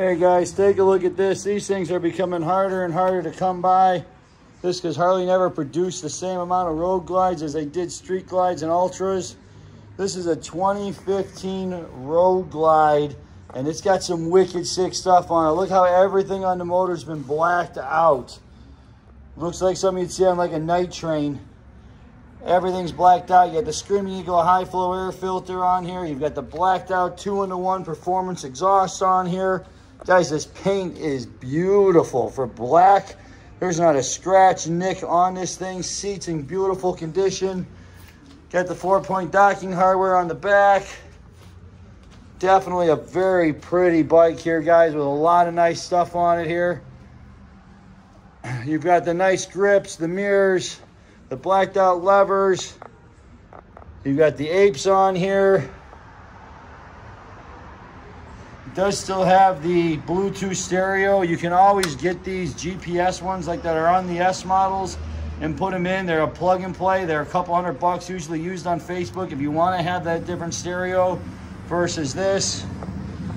Hey guys, take a look at this. These things are becoming harder and harder to come by. This because Harley never produced the same amount of road glides as they did street glides and ultras. This is a 2015 road glide and it's got some wicked sick stuff on it. Look how everything on the motor's been blacked out. Looks like something you'd see on like a night train. Everything's blacked out. You got the Screaming Eagle high flow air filter on here. You've got the blacked out two into one performance exhaust on here. Guys, this paint is beautiful for black. There's not a scratch, nick on this thing. Seats in beautiful condition. Got the four-point docking hardware on the back. Definitely a very pretty bike here, guys, with a lot of nice stuff on it here. You've got the nice grips, the mirrors, the blacked out levers. You've got the apes on here. It does still have the Bluetooth stereo. You can always get these GPS ones like that are on the S models and put them in. They're a plug and play. They're a couple hundred bucks usually used on Facebook if you want to have that different stereo versus this.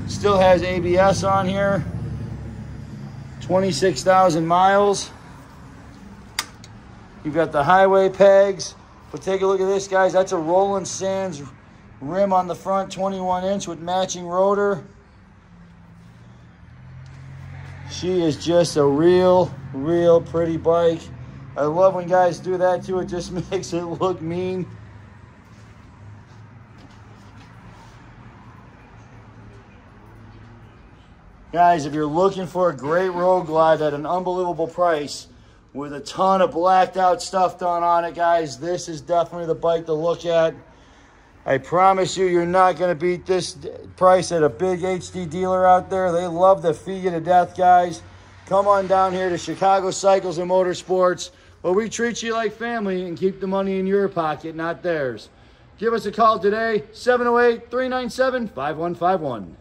Still has ABS on here. 26,000 miles. You've got the highway pegs. But take a look at this, guys. That's a Roland Sands rim on the front, 21 inch with matching rotor. She is just a real, real pretty bike. I love when guys do that too. It just makes it look mean. Guys, if you're looking for a great road glide at an unbelievable price with a ton of blacked out stuff done on it, guys, this is definitely the bike to look at. I promise you, you're not going to beat this price at a big HD dealer out there. They love to feed you to death, guys. Come on down here to Chicago Cycles and Motorsports, where we treat you like family and keep the money in your pocket, not theirs. Give us a call today, 708 397 5151.